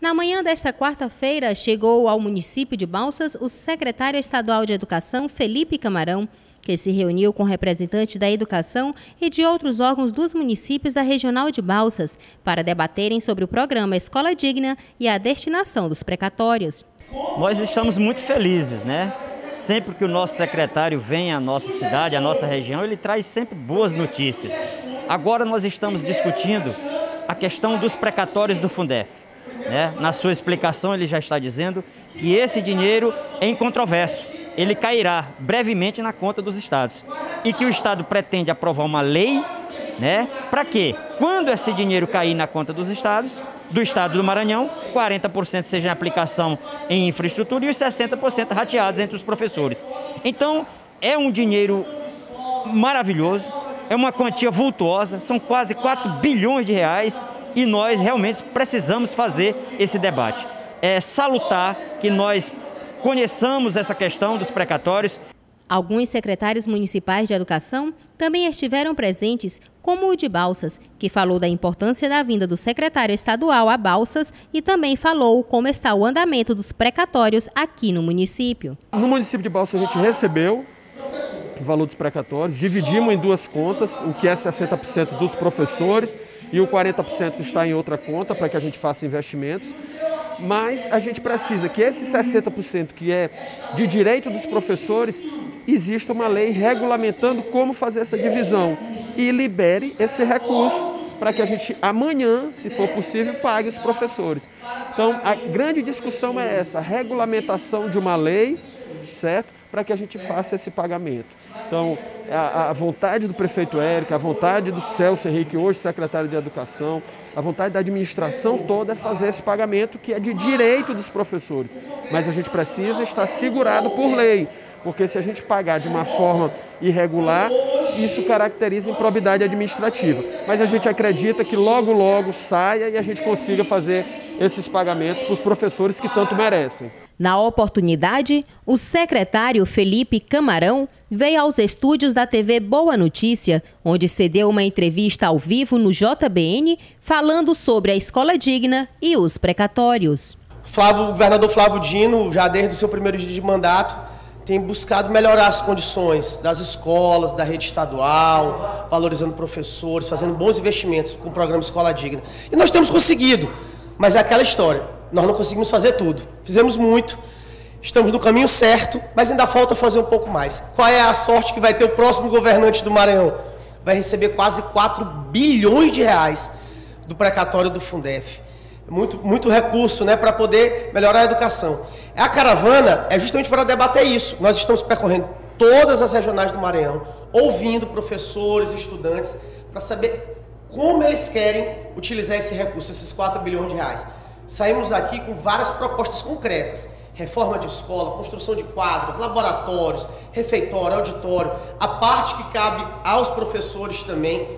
Na manhã desta quarta-feira, chegou ao município de Balsas o secretário estadual de Educação, Felipe Camarão, que se reuniu com representantes da educação e de outros órgãos dos municípios da Regional de Balsas para debaterem sobre o programa Escola Digna e a destinação dos precatórios. Nós estamos muito felizes, né? Sempre que o nosso secretário vem à nossa cidade, à nossa região, ele traz sempre boas notícias. Agora nós estamos discutindo a questão dos precatórios do Fundef. Né? Na sua explicação, ele já está dizendo que esse dinheiro é incontroverso. Ele cairá brevemente na conta dos estados. E que o Estado pretende aprovar uma lei né? Para quê? Quando esse dinheiro cair na conta dos estados, do estado do Maranhão, 40% seja em aplicação em infraestrutura e os 60% rateados entre os professores. Então, é um dinheiro maravilhoso, é uma quantia vultuosa, são quase 4 bilhões de reais e nós realmente precisamos fazer esse debate. É salutar que nós conheçamos essa questão dos precatórios. Alguns secretários municipais de educação também estiveram presentes, como o de Balsas, que falou da importância da vinda do secretário estadual a Balsas e também falou como está o andamento dos precatórios aqui no município. No município de Balsas a gente recebeu valor dos precatórios, dividimos em duas contas, o que é 60% dos professores e o 40% está em outra conta para que a gente faça investimentos. Mas a gente precisa que esse 60% que é de direito dos professores, exista uma lei regulamentando como fazer essa divisão e libere esse recurso para que a gente amanhã, se for possível, pague os professores. Então, a grande discussão é essa, regulamentação de uma lei, certo? Para que a gente faça esse pagamento. Então, a, a, vontade do prefeito Érico, a vontade do Celso Henrique, hoje secretário de Educação, a vontade da administração toda é fazer esse pagamento que é de direito dos professores. Mas a gente precisa estar segurado por lei, porque se a gente pagar de uma forma irregular, isso caracteriza improbidade administrativa. Mas a gente acredita que logo, logo saia e a gente consiga fazer esses pagamentos para os professores que tanto merecem. Na oportunidade, o secretário Felipe Camarão veio aos estúdios da TV Boa Notícia, onde cedeu uma entrevista ao vivo no JBN, falando sobre a escola digna e os precatórios. Flávio, o governador Flávio Dino, já desde o seu primeiro dia de mandato, tem buscado melhorar as condições das escolas, da rede estadual, valorizando professores, fazendo bons investimentos com o programa Escola Digna. E nós temos conseguido, mas é aquela história nós não conseguimos fazer tudo. Fizemos muito, estamos no caminho certo, mas ainda falta fazer um pouco mais. Qual é a sorte que vai ter o próximo governante do Maranhão? Vai receber quase 4 bilhões de reais do precatório do Fundef. Muito, muito recurso né, para poder melhorar a educação. A caravana é justamente para debater isso. Nós estamos percorrendo todas as regionais do Maranhão, ouvindo professores, estudantes, para saber como eles querem utilizar esse recurso, esses 4 bilhões de reais saímos daqui com várias propostas concretas. Reforma de escola, construção de quadras, laboratórios, refeitório, auditório, a parte que cabe aos professores também.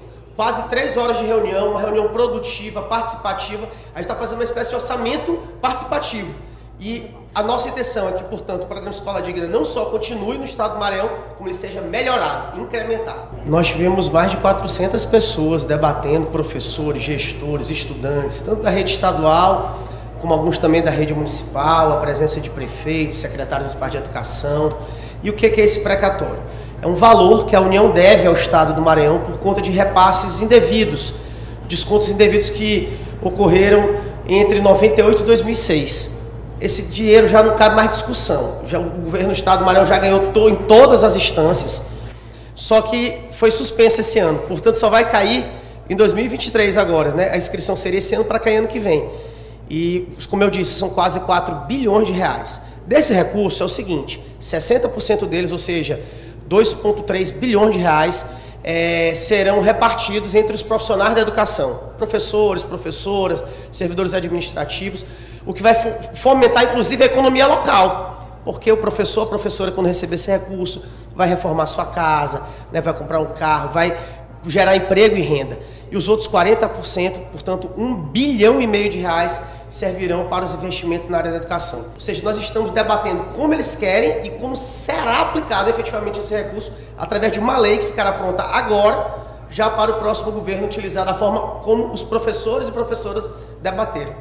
Quase três horas de reunião, uma reunião produtiva, participativa. A gente está fazendo uma espécie de orçamento participativo. E a nossa intenção é que, portanto, o programa Escola Digna não só continue no estado do Maranhão, como ele seja melhorado, incrementado. Nós tivemos mais de 400 pessoas debatendo, professores, gestores, estudantes, tanto da rede estadual, como alguns também da rede municipal, a presença de prefeitos, secretários municipais de educação. E o que é esse precatório? É um valor que a União deve ao estado do Maranhão por conta de repasses indevidos, descontos indevidos que ocorreram entre 98 e 2006 esse dinheiro já não cabe mais discussão. Já, o governo do estado do Maranhão já ganhou to, em todas as instâncias, só que foi suspenso esse ano. Portanto, só vai cair em 2023 agora. Né? A inscrição seria esse ano para cair ano que vem. E, como eu disse, são quase 4 bilhões de reais. Desse recurso é o seguinte, 60% deles, ou seja, 2,3 bilhões de reais, é, serão repartidos entre os profissionais da educação, professores, professoras, servidores administrativos, o que vai fomentar inclusive a economia local, porque o professor, a professora, quando receber esse recurso, vai reformar sua casa, né, vai comprar um carro, vai gerar emprego e renda. E os outros 40%, portanto, um bilhão e meio de reais, servirão para os investimentos na área da educação. Ou seja, nós estamos debatendo como eles querem e como será aplicado efetivamente esse recurso através de uma lei que ficará pronta agora, já para o próximo governo utilizar da forma como os professores e professoras debateram.